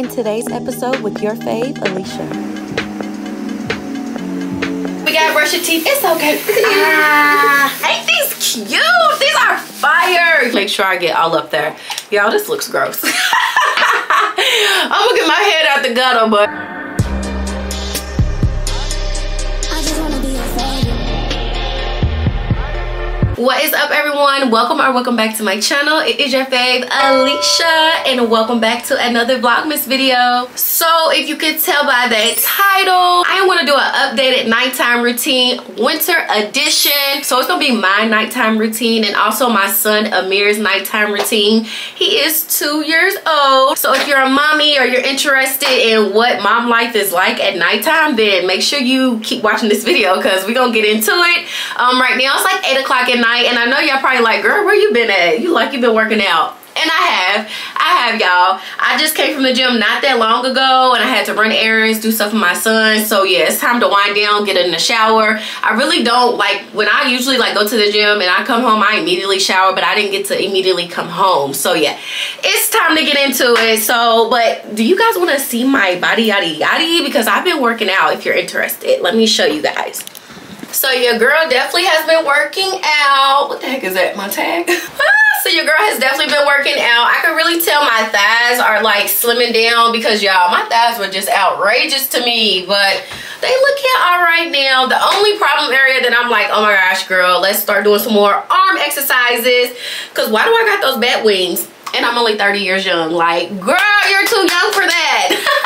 in today's episode with your fave, Alicia. We gotta brush your teeth. It's okay. Ah, ain't these cute? These are fire. Make sure I get all up there. Y'all, this looks gross. I'm gonna get my head out the gutter, but. What is up everyone? Welcome or welcome back to my channel. It is your fave Alicia and welcome back to another Vlogmas video. So if you could tell by that title, I want to do an updated nighttime routine winter edition. So it's going to be my nighttime routine and also my son Amir's nighttime routine. He is two years old. So if you're a mommy or you're interested in what mom life is like at nighttime, then make sure you keep watching this video because we're going to get into it. Um, right now it's like 8 o'clock at night night and I know y'all probably like, girl, where you been at? You like you been working out. And I have, I have y'all. I just came from the gym not that long ago and I had to run errands, do stuff for my son. So yeah, it's time to wind down, get in the shower. I really don't like, when I usually like go to the gym and I come home, I immediately shower, but I didn't get to immediately come home. So yeah, it's time to get into it. So, but do you guys want to see my body yaddy yaddy? Because I've been working out if you're interested. Let me show you guys. So your girl definitely has been working out. What the heck is that, my tag? Ah, so your girl has definitely been working out. I can really tell my thighs are like slimming down because y'all, my thighs were just outrageous to me. But they looking all right now. The only problem area that I'm like, oh my gosh, girl, let's start doing some more arm exercises. Because why do I got those bat wings? and I'm only 30 years young. Like, girl, you're too young for that.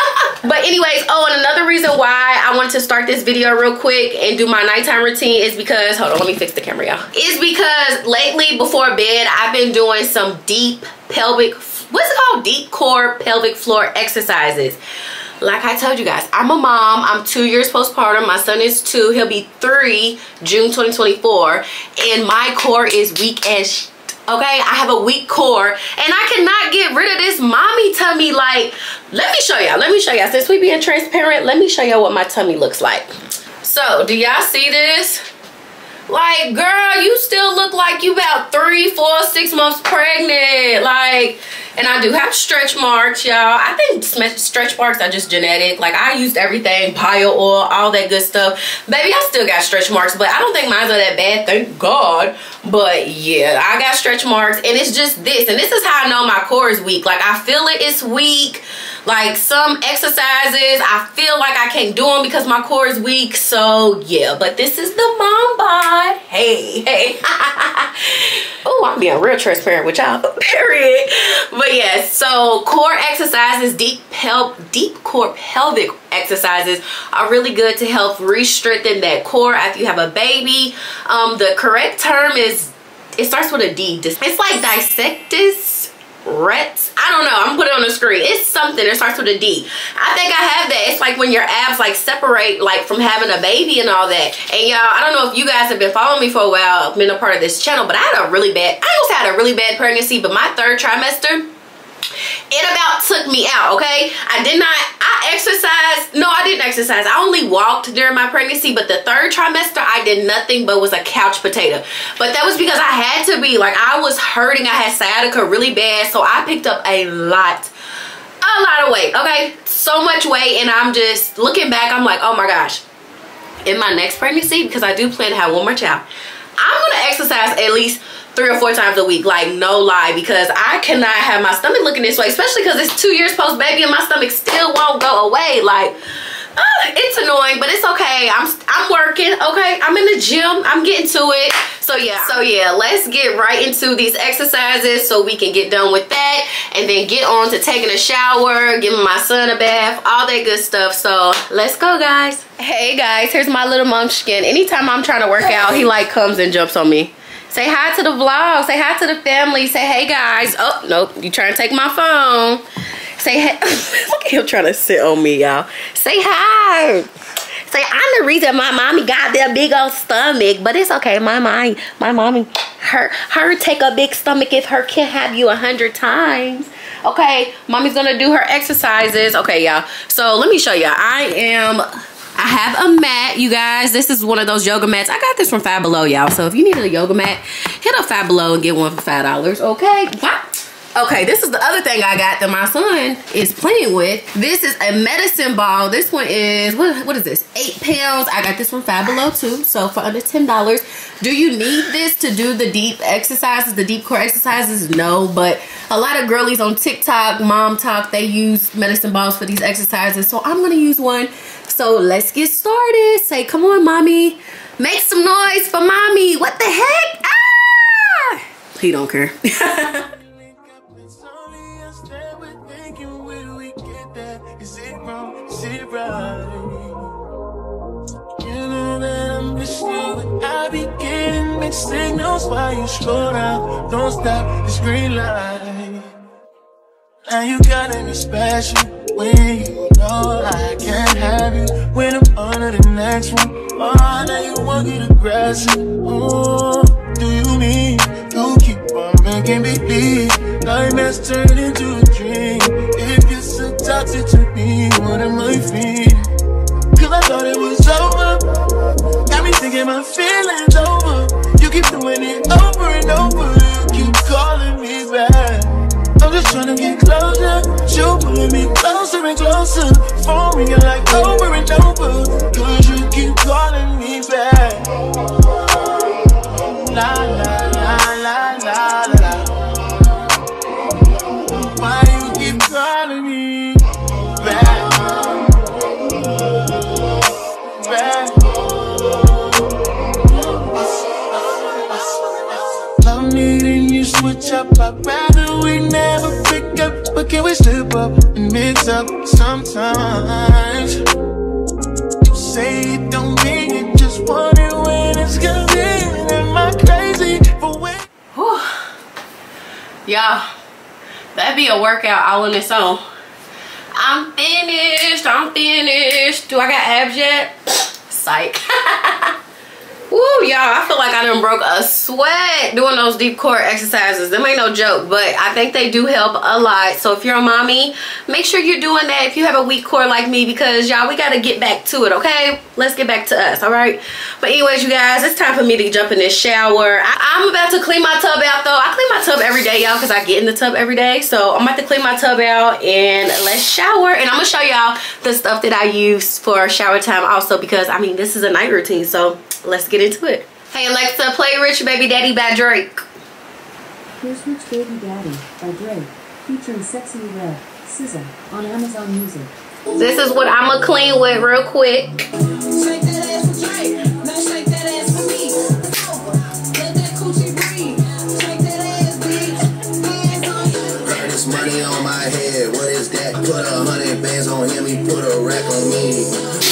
but anyways, oh, and another reason why I wanted to start this video real quick and do my nighttime routine is because, hold on, let me fix the camera, y'all. Is because lately before bed, I've been doing some deep pelvic, what's it called? Deep core pelvic floor exercises like I told you guys, I'm a mom. I'm two years postpartum. My son is two. He'll be three June 2024. And my core is weak as okay i have a weak core and i cannot get rid of this mommy tummy. Like let me show y'all let me show y'all. Since we being transparent let me show y'all what my tummy looks like. So do y'all see this like girl you still look like you about three four six months pregnant like and I do have stretch marks, y'all. I think stretch marks are just genetic. Like I used everything, Bio-Oil, all that good stuff. Baby, I still got stretch marks, but I don't think mine's are that bad, thank God. But yeah, I got stretch marks and it's just this. And this is how I know my core is weak. Like I feel it, it is weak. Like some exercises, I feel like I can't do them because my core is weak. So yeah, but this is the mom bod. Hey, hey. oh, I'm being real transparent with y'all, period. But yes, so core exercises, deep pel deep core pelvic exercises are really good to help re-strengthen that core after you have a baby. Um, the correct term is, it starts with a D. It's like dissectus Rets. I don't know. I'm gonna put it on the screen. It's something. It starts with a D. I think I have that. It's like when your abs like separate like from having a baby and all that. And y'all, I don't know if you guys have been following me for a while, been a part of this channel, but I had a really bad, I almost had a really bad pregnancy, but my third trimester, it about took me out okay? I did not i exercised no i didn't exercise. I only walked during my pregnancy but the third trimester i did nothing but was a couch potato. But that was because i had to be like i was hurting. I had sciatica really bad so i picked up a lot a lot of weight okay? So much weight and i'm just looking back i'm like oh my gosh. In my next pregnancy because i do plan to have one more child i'm gonna exercise at least three or four times a week. Like no lie because i cannot have my stomach looking this way especially because it's two years post baby and my stomach still won't go away. Like uh, it's annoying but it's okay. I'm i'm working okay? I'm in the gym. I'm getting to it. So yeah. So yeah let's get right into these exercises so we can get done with that and then get on to taking a shower giving my son a bath all that good stuff. So let's go guys. Hey guys. Here's my little munchkin. Anytime i'm trying to work out he like comes and jumps on me Say hi to the vlog. Say hi to the family. Say, hey guys. Oh, nope. You trying to take my phone. Say, hey. Look at him trying to sit on me, y'all. Say hi. Say, I'm the reason my mommy got that big old stomach. But it's okay. My mommy, my mommy, her, her take a big stomach if her can have you a hundred times. Okay, mommy's gonna do her exercises. Okay, y'all. So let me show y'all. I am I have a mat, you guys. This is one of those yoga mats. I got this from Five Below, y'all. So if you need a yoga mat, hit up Five Below and get one for $5, okay? What? Okay, this is the other thing I got that my son is playing with. This is a medicine ball. This one is, what, what is this? Eight pounds. I got this from Five Below too. So for under $10. Do you need this to do the deep exercises, the deep core exercises? No, but a lot of girlies on TikTok, mom talk, they use medicine balls for these exercises. So I'm gonna use one. So let's get started. Say, come on, mommy. Make some noise for mommy. What the heck? Ah! He don't care. I be getting mixed signals while you slow down. Don't stop this green light. Now you gotta be special when you know I can't have you. When I'm under the next one, oh, now you want to get aggressive. Oh, do you mean you keep on making me believe nightmares turn into a dream? So toxic to me, what am I feeling? Cause I thought it was over. Got me thinking my feelings over. You keep doing it over and over. You keep calling me back. I'm just trying to get closer. You pulling me closer and closer. Phone ringing like over and over. Cause you keep calling me Can slip up mix up sometimes? You say it don't mean it, just when it's convenient. Am I crazy for when? Y'all, that'd be a workout all on its own. I'm finished. I'm finished. Do I got abs yet? Psych. Woo, y'all. I feel like I done broke a sweat doing those deep core exercises. Them ain't no joke, but I think they do help a lot. So if you're a mommy, make sure you're doing that if you have a weak core like me because y'all, we got to get back to it, okay? Let's get back to us, all right? But anyways, you guys, it's time for me to jump in this shower. I am about to clean my tub out though. I clean my tub every day, y'all, because I get in the tub every day. So I'm about to clean my tub out and let's shower. And I'm going to show y'all the stuff that I use for shower time also because, I mean, this is a night routine. So let's get into it. Hey Alexa, play Rich Baby Daddy by Drake. Here's Rich Baby Daddy by Drake, featuring Sexyy Red, SZA, on Amazon Music. This is what I'm gonna clean with real quick. Shake that ass for Drake. Now shake that ass for me. Over. Let that coochie breathe. Shake that ass, bitch. Hands on you. Got this money on my head, what is that? Put a hundred bands on him, he put a rack on me.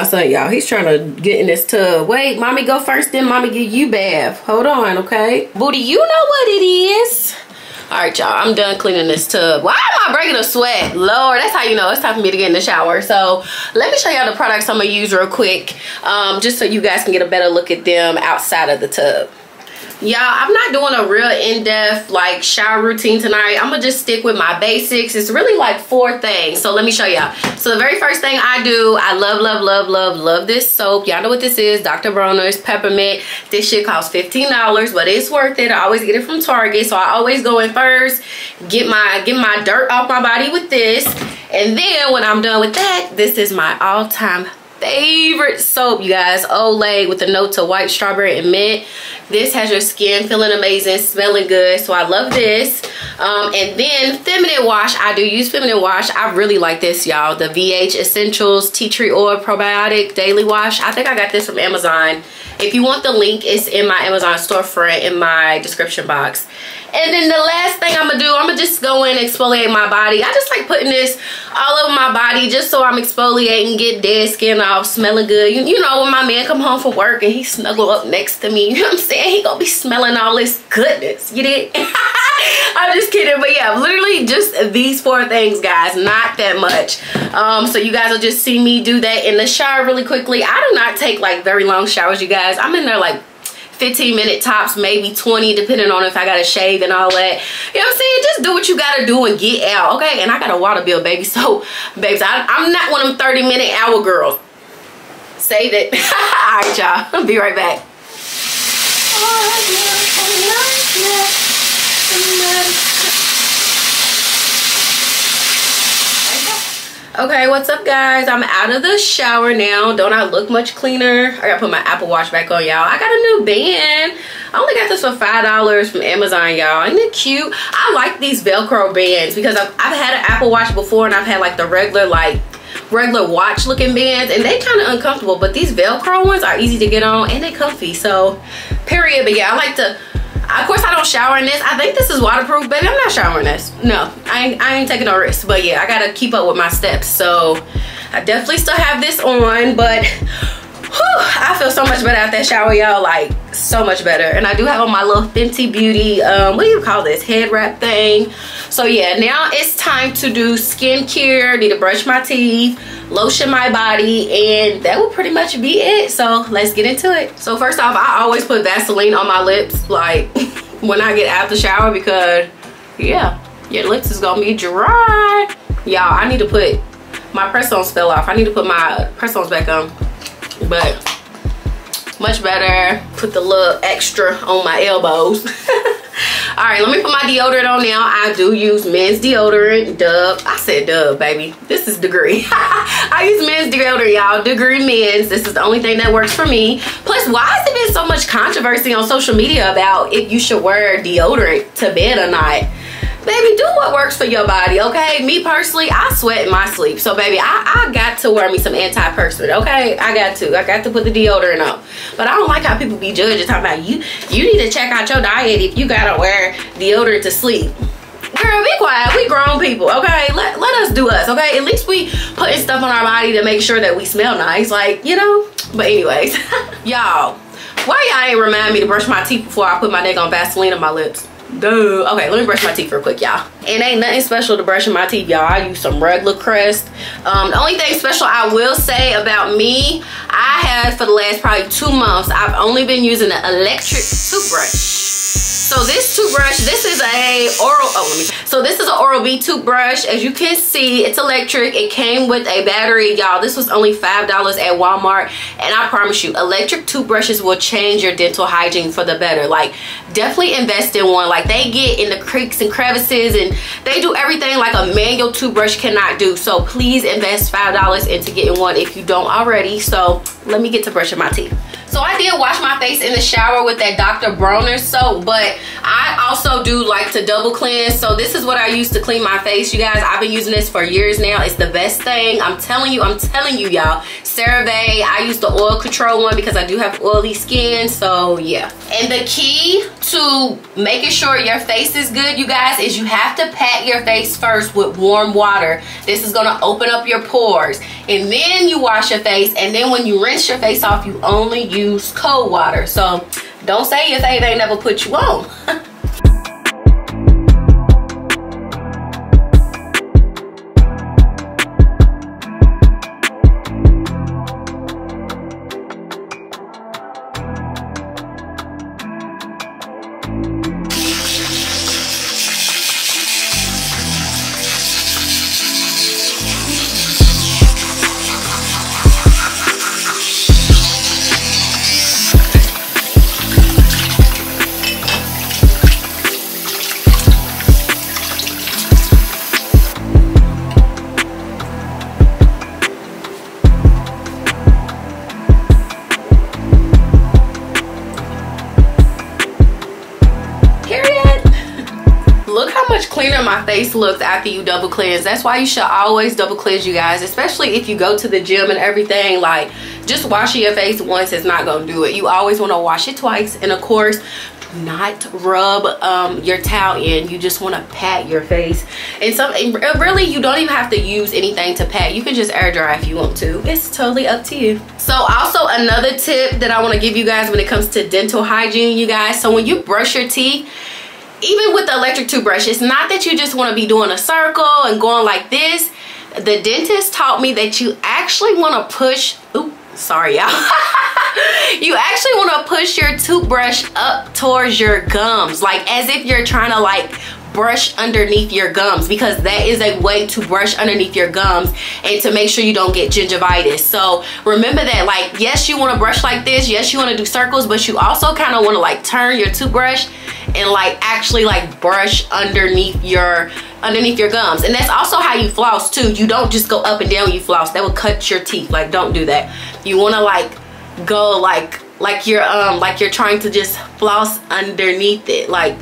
My son, y'all. He's trying to get in this tub. Wait, mommy go first, then mommy give you bath. Hold on, okay? Booty, you know what it is. All right, y'all, I'm done cleaning this tub. Why am I breaking a sweat? Lord, that's how you know it's time for me to get in the shower. So let me show y'all the products I'm gonna use real quick, um, just so you guys can get a better look at them outside of the tub. Y'all, I'm not doing a real in-depth like shower routine tonight. I'm gonna just stick with my basics. It's really like four things. So let me show y'all. So the very first thing I do, I love, love, love, love, love this soap. Y'all know what this is, Dr. Bronner's Peppermint. This shit costs $15, but it's worth it. I always get it from Target. So I always go in first, get my, get my dirt off my body with this. And then when I'm done with that, this is my all-time favorite soap you guys. Olay with a note to white strawberry and mint. This has your skin feeling amazing smelling good so i love this. Um, and then feminine wash. I do use feminine wash. I really like this y'all. The vh essentials tea tree oil probiotic daily wash. I think i got this from amazon. If you want the link it's in my amazon storefront in my description box and then the last thing I'm gonna do, I'm gonna just go in and exfoliate my body. I just like putting this all over my body just so I'm exfoliating, get dead skin off, smelling good. You, you know, when my man come home from work and he snuggle up next to me, you know what I'm saying? He gonna be smelling all this goodness, you did? I'm just kidding, but yeah, literally just these four things, guys, not that much. Um, so you guys will just see me do that in the shower really quickly. I do not take like very long showers, you guys. I'm in there like 15 minute tops maybe 20 depending on if i gotta shave and all that you know what i'm saying just do what you gotta do and get out okay and i got a water bill baby so babes I, i'm not one of them 30 minute hour girls save it. All right, y'all. I'll be right back. Okay, what's up guys? I'm out of the shower now. Don't I look much cleaner? I gotta put my Apple Watch back on, y'all. I got a new band. I only got this for $5 from Amazon, y'all. Ain't it cute? I like these Velcro bands because I've, I've had an Apple Watch before and I've had like the regular like regular watch looking bands and they kind of uncomfortable but these velcro ones are easy to get on and they comfy so period but yeah i like to of course i don't shower in this. I think this is waterproof baby. I'm not showering this. No i ain't, I ain't taking no risks but yeah i gotta keep up with my steps. So i definitely still have this on but i feel so much better after that shower y'all. Like so much better. And i do have on my little fenty beauty um what do you call this? Head wrap thing. So yeah now it's time to do skincare. Need to brush my teeth lotion my body and that will pretty much be it. So let's get into it. So first off i always put vaseline on my lips like when i get out the shower because yeah your lips is gonna be dry. Y'all i need to put my press-ons fell off. I need to put my press-ons back on but much better put the little extra on my elbows. All right let me put my deodorant on now. I do use men's deodorant. Dub i said dub baby. This is degree. I use men's deodorant y'all. Degree men's. This is the only thing that works for me. Plus why has there been so much controversy on social media about if you should wear deodorant to bed or not baby do what works for your body okay me personally i sweat in my sleep so baby i, I got to wear me some antiperspirant okay i got to i got to put the deodorant on but i don't like how people be judging talking about you you need to check out your diet if you gotta wear deodorant to sleep Girl, be quiet. We grown people, okay? Let, let us do us, okay? At least we putting stuff on our body to make sure that we smell nice, like, you know? But anyways, y'all, why y'all ain't remind me to brush my teeth before I put my neck on Vaseline on my lips? Duh. Okay, let me brush my teeth real quick, y'all. It ain't nothing special to brushing my teeth, y'all. I use some regular Crest. Um, the only thing special I will say about me, I have for the last probably two months, I've only been using an electric toothbrush. So this toothbrush, this is a oral, oh let me, so this is an Oral-B toothbrush. As you can see, it's electric. It came with a battery, y'all. This was only $5 at Walmart. And I promise you, electric toothbrushes will change your dental hygiene for the better. Like, definitely invest in one. Like, they get in the creaks and crevices and they do everything like a manual toothbrush cannot do. So please invest $5 into getting one if you don't already. So let me get to brushing my teeth. So I did wash my face in the shower with that Dr. Bronner soap, but I also do like to double cleanse. So this is what I use to clean my face, you guys. I've been using this for years now. It's the best thing. I'm telling you, I'm telling you, y'all. CeraVe, I use the oil control one because I do have oily skin, so yeah. And the key to making sure your face is good, you guys, is you have to pat your face first with warm water. This is gonna open up your pores. And then you wash your face, and then when you rinse your face off, you only use cold water. So don't say your face ain't never put you on. after you double cleanse. That's why you should always double cleanse, you guys. Especially if you go to the gym and everything. Like, just washing your face once is not going to do it. You always want to wash it twice. And of course, do not rub um, your towel in. You just want to pat your face. And some and really, you don't even have to use anything to pat. You can just air dry if you want to. It's totally up to you. So also another tip that I want to give you guys when it comes to dental hygiene, you guys. So when you brush your teeth, even with the electric toothbrush, it's not that you just want to be doing a circle and going like this. The dentist taught me that you actually want to push, ooh, sorry y'all. you actually want to push your toothbrush up towards your gums, like as if you're trying to like brush underneath your gums because that is a way to brush underneath your gums and to make sure you don't get gingivitis. So remember that like, yes, you wanna brush like this. Yes, you wanna do circles, but you also kind of wanna like turn your toothbrush and like actually like brush underneath your underneath your gums. And that's also how you floss too. You don't just go up and down you floss. That will cut your teeth. Like don't do that. You want to like go like like you're um like you're trying to just floss underneath it. Like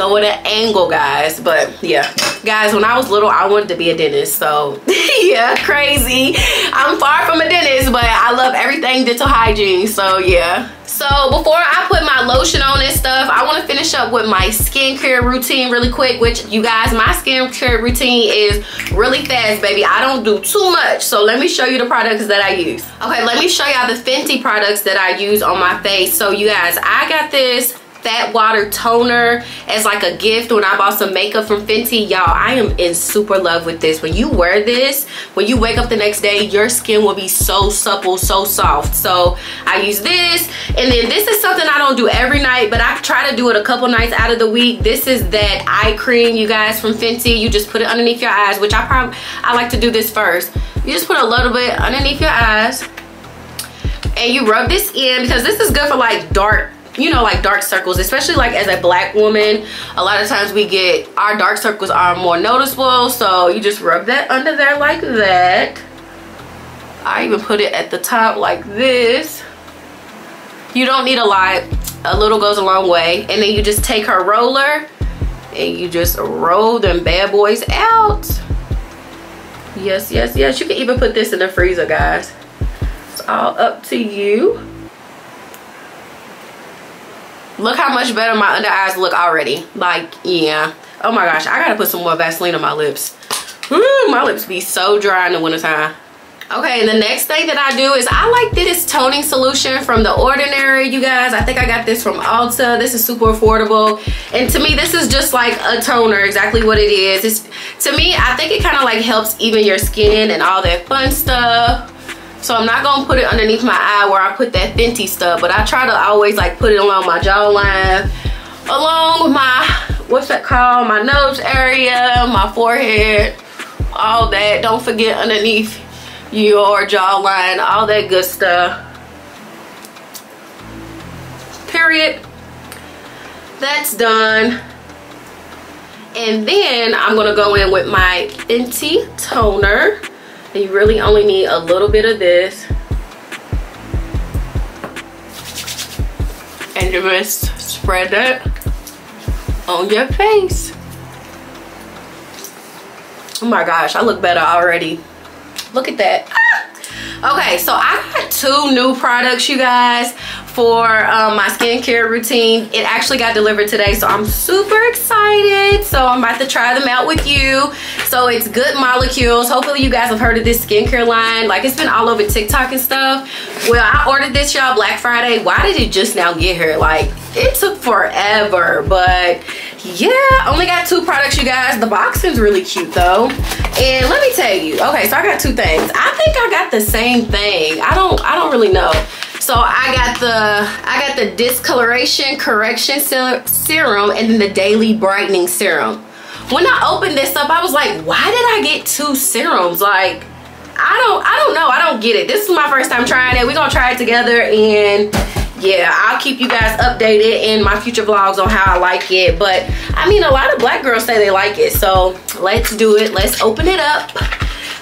go at an angle guys but yeah guys when i was little i wanted to be a dentist so yeah crazy i'm far from a dentist but i love everything dental hygiene so yeah so before I put my lotion on and stuff, I want to finish up with my skincare routine really quick, which you guys, my skincare routine is really fast, baby. I don't do too much. So let me show you the products that I use. Okay, let me show y'all the Fenty products that I use on my face. So you guys, I got this fat water toner as like a gift when I bought some makeup from Fenty. Y'all, I am in super love with this. When you wear this, when you wake up the next day, your skin will be so supple, so soft. So I use this. And then this is something I don't do every night, but I try to do it a couple nights out of the week. This is that eye cream, you guys, from Fenty. You just put it underneath your eyes, which I probably, I like to do this first. You just put a little bit underneath your eyes and you rub this in because this is good for like dark you know like dark circles especially like as a black woman a lot of times we get our dark circles are more noticeable so you just rub that under there like that. I even put it at the top like this. You don't need a lot. A little goes a long way. And then you just take her roller and you just roll them bad boys out. Yes yes yes. You can even put this in the freezer guys. It's all up to you look how much better my under eyes look already. Like yeah. Oh my gosh i gotta put some more vaseline on my lips. Ooh, my lips be so dry in the wintertime. Okay the next thing that i do is i like this toning solution from the ordinary you guys. I think i got this from ulta. This is super affordable. And to me this is just like a toner exactly what it is. It's to me i think it kind of like helps even your skin and all that fun stuff so I'm not gonna put it underneath my eye where I put that Fenty stuff, but I try to always like put it along my jawline, along my, what's that called? My nose area, my forehead, all that. Don't forget underneath your jawline, all that good stuff. Period. That's done. And then I'm gonna go in with my Fenty toner. You really only need a little bit of this. And you just spread that on your face. Oh my gosh, I look better already. Look at that. Ah! Okay, so I two new products, you guys for um, my skincare routine. It actually got delivered today, so I'm super excited. So I'm about to try them out with you. So it's Good Molecules. Hopefully you guys have heard of this skincare line. Like it's been all over TikTok and stuff. Well, I ordered this y'all Black Friday. Why did it just now get here? Like it took forever, but yeah, only got two products, you guys. The box is really cute though. And let me tell you, okay, so I got two things. I think I got the same thing. I don't, I don't really know. So I got the I got the discoloration correction serum and then the daily brightening serum. When I opened this up, I was like, why did I get two serums? Like, I don't I don't know. I don't get it. This is my first time trying it. We're gonna try it together and yeah, I'll keep you guys updated in my future vlogs on how I like it. But I mean, a lot of black girls say they like it. So let's do it. Let's open it up.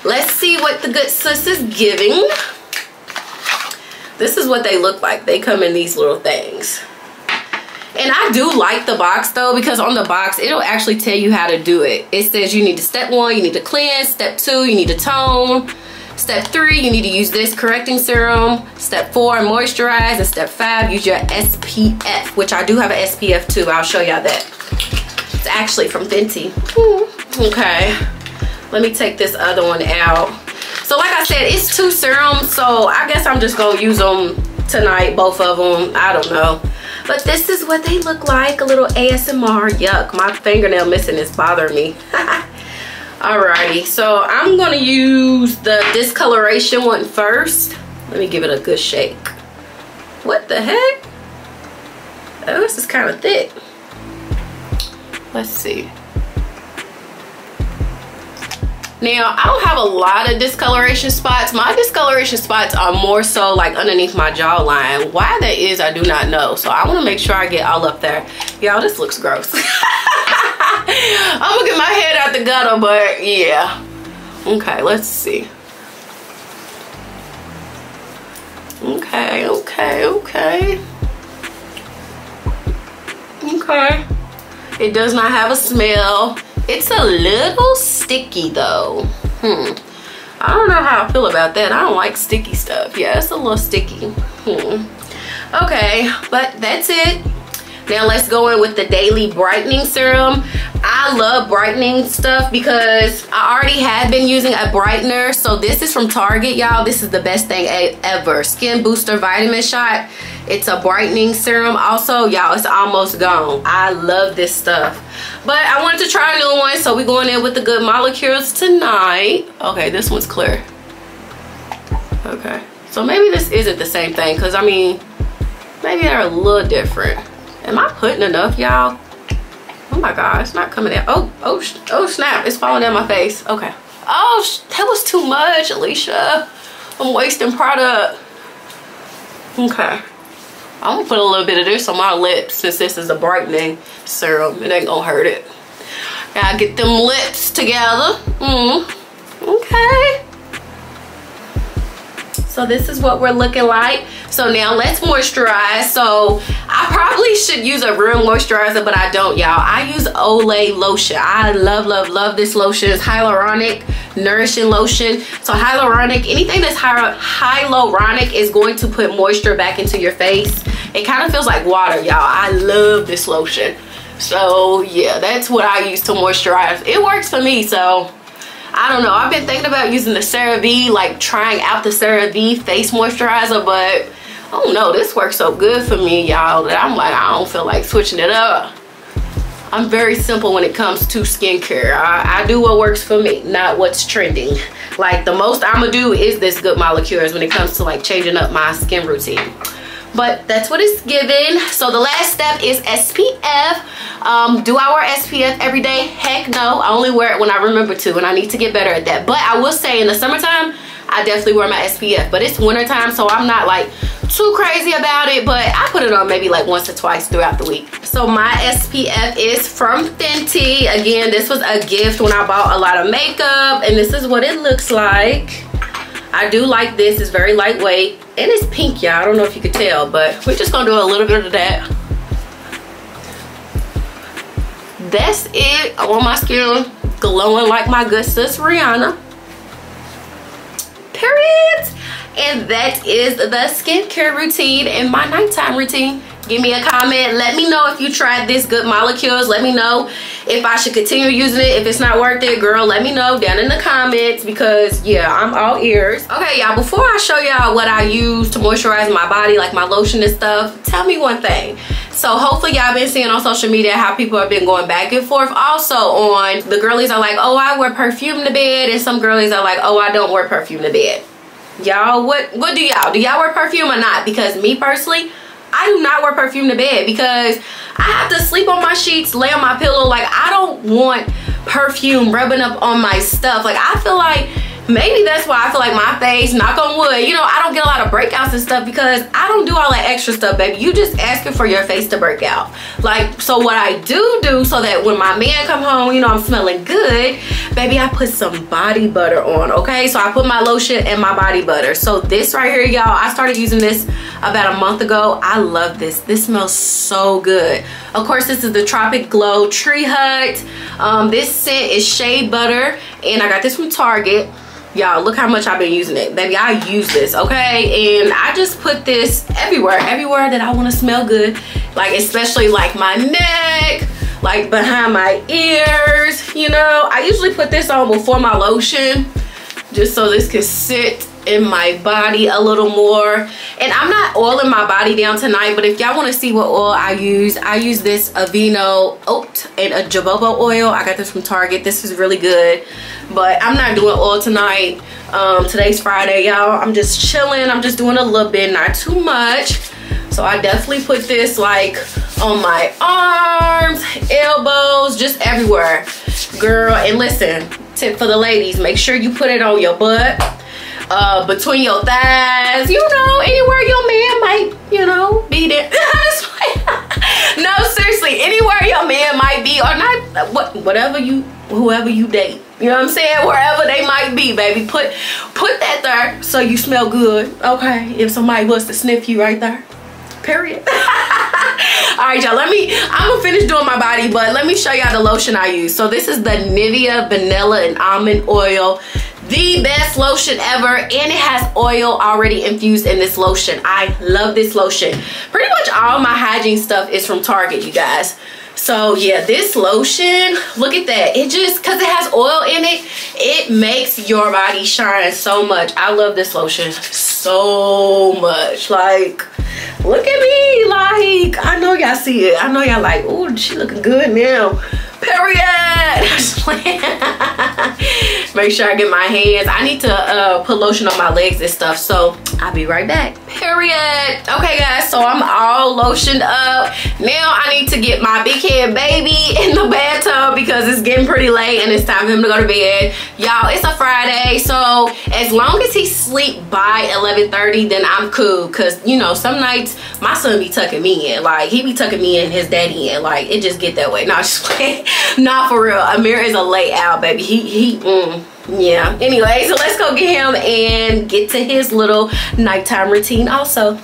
Let's see what the good sis is giving this is what they look like they come in these little things and I do like the box though because on the box it'll actually tell you how to do it it says you need to step one you need to cleanse step two you need to tone step three you need to use this correcting serum step four moisturize and step five use your SPF which I do have an SPF too I'll show y'all that it's actually from Fenty hmm, okay let me take this other one out so like I said, it's two serums. So I guess I'm just to use them tonight, both of them. I don't know. But this is what they look like. A little ASMR. Yuck. My fingernail missing is bothering me. Alrighty, so I'm gonna use the discoloration one first. Let me give it a good shake. What the heck? Oh, this is kind of thick. Let's see. Now, I don't have a lot of discoloration spots. My discoloration spots are more so like underneath my jawline. Why that is, I do not know. So I wanna make sure I get all up there. Y'all, this looks gross. I'm gonna get my head out the gutter, but yeah. Okay, let's see. Okay, okay, okay. Okay. It does not have a smell. It's a little sticky though. Hmm. I don't know how I feel about that. I don't like sticky stuff. Yeah, it's a little sticky. Hmm. Okay, but that's it. Now let's go in with the Daily Brightening Serum. I love brightening stuff because I already have been using a brightener. So this is from Target, y'all. This is the best thing ever. Skin Booster Vitamin Shot. It's a brightening serum. Also, y'all, it's almost gone. I love this stuff. But I wanted to try a new one. So we're going in with the Good Molecules tonight. Okay, this one's clear. Okay. So maybe this isn't the same thing. Because, I mean, maybe they're a little different. Am I putting enough, y'all? Oh my god, it's not coming out. Oh, oh, oh snap, it's falling down my face. Okay. Oh, that was too much, Alicia. I'm wasting product. Okay. I'm gonna put a little bit of this on my lips since this is a brightening serum. It ain't gonna hurt it. Gotta get them lips together. Mm. Okay. So this is what we're looking like. So now let's moisturize. So I probably should use a real moisturizer, but I don't, y'all. I use Olay lotion. I love, love, love this lotion. It's hyaluronic, nourishing lotion. So hyaluronic, anything that's hy hyaluronic is going to put moisture back into your face. It kind of feels like water, y'all. I love this lotion. So yeah, that's what I use to moisturize. It works for me, so I don't know. I've been thinking about using the CeraVe, like trying out the CeraVe face moisturizer, but I don't know. This works so good for me, y'all, that I'm like, I don't feel like switching it up. I'm very simple when it comes to skincare. I, I do what works for me, not what's trending. Like the most I'm gonna do is this Good Molecules when it comes to like changing up my skin routine but that's what it's given. So the last step is spf um, do i wear spf every day? Heck no. I only wear it when i remember to and i need to get better at that. But i will say in the summertime i definitely wear my spf but it's wintertime so i'm not like too crazy about it. But i put it on maybe like once or twice throughout the week. So my spf is from fenty. Again this was a gift when i bought a lot of makeup and this is what it looks like I do like this. It's very lightweight. And it's pink, y'all. I don't know if you could tell, but we're just going to do a little bit of that. That's it. Want my skin glowing like my good sis Rihanna. Period. And that is the skincare routine and my nighttime routine. Give me a comment. Let me know if you tried this good molecules. Let me know if i should continue using it. If it's not worth it girl let me know down in the comments because yeah i'm all ears. Okay y'all before i show y'all what i use to moisturize my body like my lotion and stuff tell me one thing. So hopefully y'all been seeing on social media how people have been going back and forth. Also on the girlies are like oh i wear perfume to bed and some girlies are like oh i don't wear perfume to bed y'all what what do y'all do y'all wear perfume or not because me personally I do not wear perfume to bed because I have to sleep on my sheets, lay on my pillow. Like I don't want perfume rubbing up on my stuff. Like I feel like maybe that's why I feel like my face, knock on wood, you know, I don't get a lot of breakouts and stuff because I don't do all that extra stuff, baby. You just asking for your face to break out. Like, so what I do do so that when my man come home, you know, I'm smelling good, baby, I put some body butter on, okay? So I put my lotion and my body butter. So this right here, y'all, I started using this about a month ago. I love this. This smells so good. Of course, this is the Tropic Glow Tree Hut. Um, this scent is Shea Butter, and I got this from Target y'all look how much i've been using it. Baby i use this okay? And i just put this everywhere everywhere that i want to smell good. Like especially like my neck like behind my ears you know? I usually put this on before my lotion just so this can sit in my body a little more. And i'm not oiling my body down tonight but if y'all want to see what oil i use i use this aveeno oat and a jojoba oil. I got this from target. This is really good but i'm not doing oil tonight. Um today's friday y'all. I'm just chilling. I'm just doing a little bit not too much. So i definitely put this like on my arms elbows just everywhere. Girl and listen tip for the ladies make sure you put it on your butt uh between your thighs you know anywhere your man might you know be there. No seriously anywhere your man might be or not what whatever you whoever you date. You know what i'm saying? Wherever they might be baby. Put put that there so you smell good okay? If somebody was to sniff you right there. Period. All right y'all let me i'm gonna finish doing my body but let me show y'all the lotion i use. So this is the nivea vanilla and almond oil the best lotion ever and it has oil already infused in this lotion. I love this lotion. Pretty much all my hygiene stuff is from target you guys. So yeah this lotion look at that. It just because it has oil in it it makes your body shine so much. I love this lotion so much. Like look at me like i know y'all see it. I know y'all like oh she looking good now period. Make sure i get my hands. I need to uh, put lotion on my legs and stuff so i'll be right back. Period. Okay guys so i'm all lotioned up. Now i need to get my big head baby in the bathtub because it's getting pretty late and it's time for him to go to bed. Y'all it's a friday so as long as he sleep by 11:30, then i'm cool. Because you know some nights my son be tucking me in. Like he be tucking me in his daddy in. Like it just get that way. Not just not for real. Amir is a late out baby. He he mm, yeah. Anyway so let's go get him and get to his little nighttime routine also.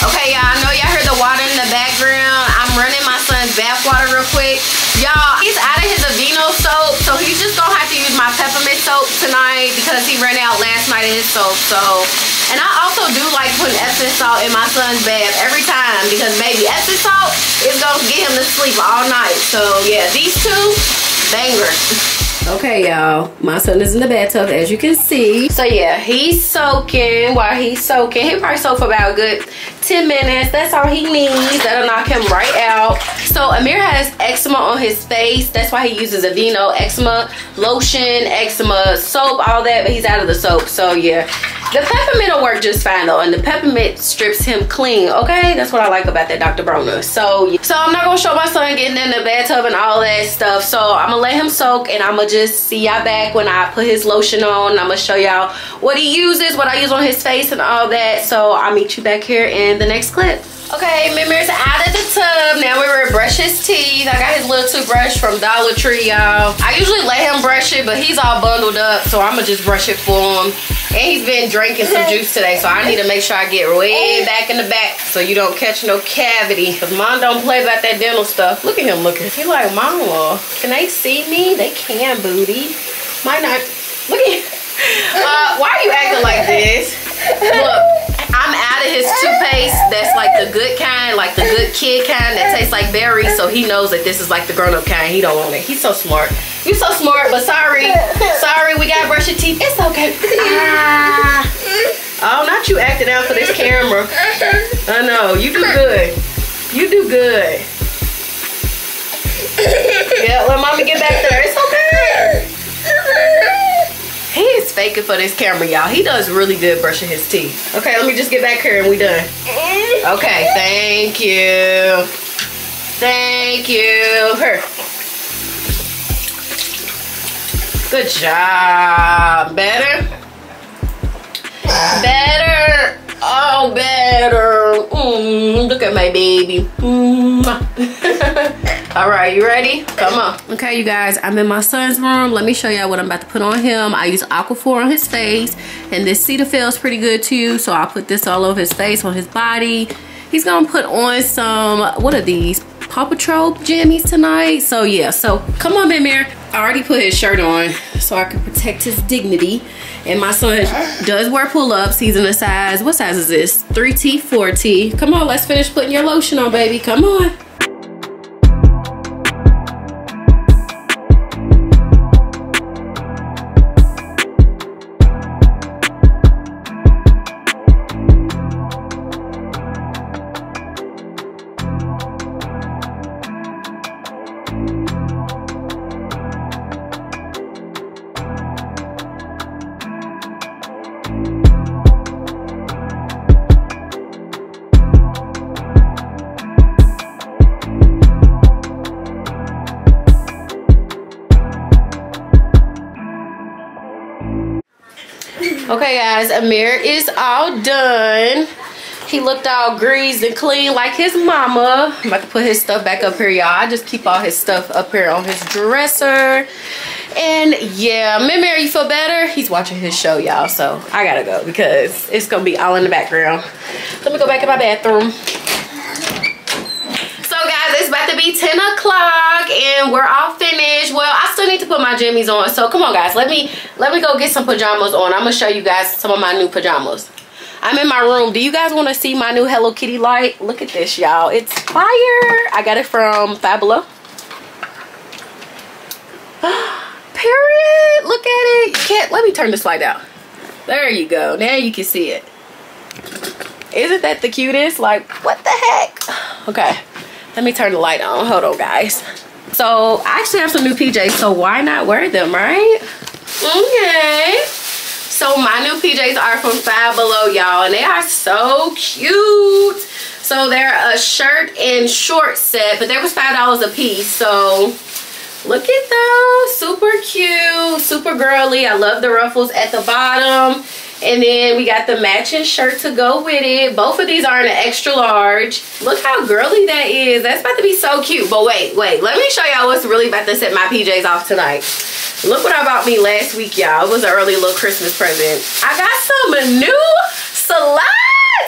Okay y'all i know y'all heard the water in the background. I'm running my son's bath water real quick y'all he's out of his aveeno soap so he's just gonna have to use my peppermint soap tonight because he ran out last night of his soap so and i also do like putting epsom salt in my son's bath every time because baby epsom salt is gonna get him to sleep all night so yeah these two banger Okay, y'all. My son is in the bathtub, as you can see. So yeah, he's soaking. While he's soaking, he probably soak for about a good 10 minutes. That's all he needs. That'll knock him right out. So Amir has eczema on his face. That's why he uses Aveeno eczema lotion, eczema soap, all that. But he's out of the soap. So yeah, the peppermint will work just fine though. And the peppermint strips him clean. Okay, that's what I like about that Dr. Bronner. So so I'm not gonna show my son getting in the bathtub and all that stuff. So I'm gonna let him soak and I'm gonna just see y'all back when I put his lotion on. I'm gonna show y'all what he uses, what I use on his face and all that. So I'll meet you back here in the next clip. Okay, Mimir's out of the tub. Now we're gonna brush his teeth. I got his little toothbrush from Dollar Tree, y'all. I usually let him brush it, but he's all bundled up, so I'm gonna just brush it for him. And he's been drinking some juice today, so I need to make sure I get way back in the back so you don't catch no cavity. Cause mom don't play about that dental stuff. Look at him looking. He like, mama, can they see me? They can, booty. Might not. Look at uh, why are you acting like this? Look, I'm out of his toothpaste. That's like the good kind, like the good kid kind that tastes like berries. So he knows that this is like the grown-up kind. He don't want it. He's so smart. You so smart, but sorry. Sorry, we gotta brush your teeth. It's okay. Ah. Oh, not you acting out for this camera. I know. You do good. You do good. Yeah, let mommy get back there. It's okay. He is faking for this camera, y'all. He does really good brushing his teeth. Okay, let me just get back here and we done. Okay, thank you. Thank you. Her. Good job. Better? Better. Oh, better. Mm, look at my baby. Mm. All right, you ready? Come on. Okay, you guys, I'm in my son's room. Let me show y'all what I'm about to put on him. I use Aquaphor on his face, and this Cetaphil is pretty good too. So I'll put this all over his face, on his body. He's gonna put on some, what are these? Paw Patrol jammies tonight. So yeah, so come on, Mimir. I already put his shirt on so I can protect his dignity. And my son does wear pull-ups. He's in a size, what size is this? 3T, 4T. Come on, let's finish putting your lotion on, baby. Come on. Guys, Amir is all done. He looked all greased and clean like his mama. I'm about to put his stuff back up here, y'all. I just keep all his stuff up here on his dresser. And yeah, Mimir, you feel better? He's watching his show, y'all. So I gotta go because it's gonna be all in the background. Let me go back in my bathroom. So guys, it's about to be 10 o'clock and we're all finished. Well, I still need to put my jammies on. So come on guys, let me let me go get some pajamas on. I'm gonna show you guys some of my new pajamas. I'm in my room. Do you guys want to see my new Hello Kitty light? Look at this, y'all. It's fire. I got it from Five Below. Period. Look at it. Can't. Let me turn this light out. There you go. Now you can see it. Isn't that the cutest? Like, what the heck? Okay. Let me turn the light on. Hold on, guys. So, I actually have some new PJs, so why not wear them, right? Okay. So my new PJs are from Five Below, y'all, and they are so cute. So they're a shirt and short set, but they was five dollars a piece. So look at those, super cute, super girly. I love the ruffles at the bottom. And then we got the matching shirt to go with it. Both of these are in an extra large. Look how girly that is. That's about to be so cute. But wait, wait. Let me show y'all what's really about to set my PJs off tonight. Look what I bought me last week, y'all. It was an early little Christmas present. I got some new slides.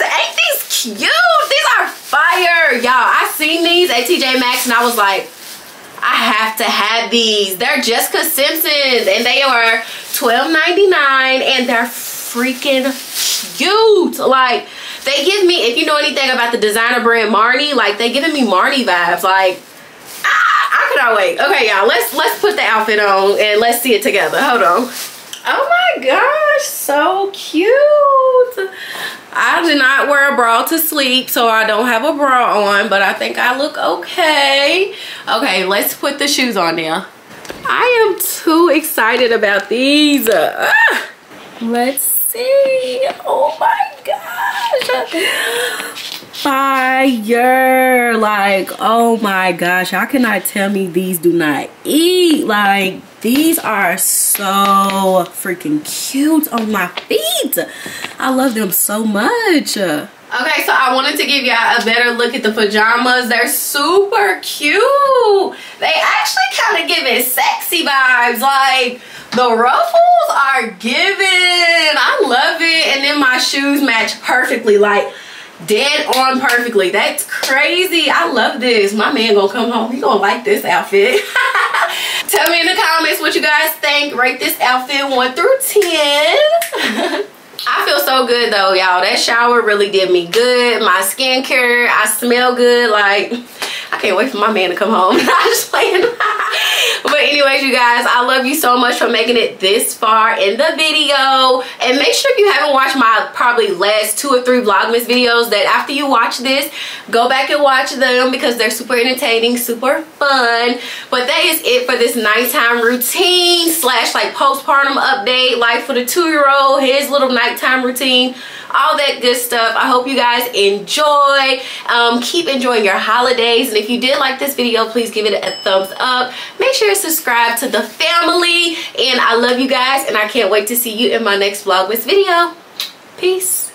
Ain't these cute? These are fire, y'all. I seen these at TJ Maxx and I was like, I have to have these. They're Jessica Simpsons and they are $12.99 and they're freaking cute. Like, they give me, if you know anything about the designer brand Marni, like they giving me Marni vibes. Like, I cannot wait. Okay, y'all, let's let's put the outfit on and let's see it together. Hold on. Oh my gosh, so cute. I did not wear a bra to sleep, so I don't have a bra on, but I think I look okay. Okay, let's put the shoes on now. I am too excited about these. Ah, let's see. Oh my gosh. Fire. Like oh my gosh. How can i tell me these do not eat? Like these are so freaking cute on my feet. I love them so much Okay, so I wanted to give y'all a better look at the pajamas. They're super cute. They actually kind of give it sexy vibes. Like, the ruffles are giving. I love it. And then my shoes match perfectly. Like, dead on perfectly that's crazy i love this my man gonna come home he gonna like this outfit tell me in the comments what you guys think rate this outfit 1 through 10 I feel so good though, y'all. That shower really did me good. My skincare, I smell good. Like, I can't wait for my man to come home. I'm just playing. Anyways, you guys, I love you so much for making it this far in the video. And make sure if you haven't watched my probably last two or three Vlogmas videos that after you watch this, go back and watch them because they're super entertaining, super fun. But that is it for this nighttime routine slash like postpartum update. Like for the two-year-old, his little nighttime routine all that good stuff. I hope you guys enjoy. Um, keep enjoying your holidays. And if you did like this video please give it a thumbs up. Make sure to subscribe to the family. And i love you guys. And i can't wait to see you in my next vlogmas video. Peace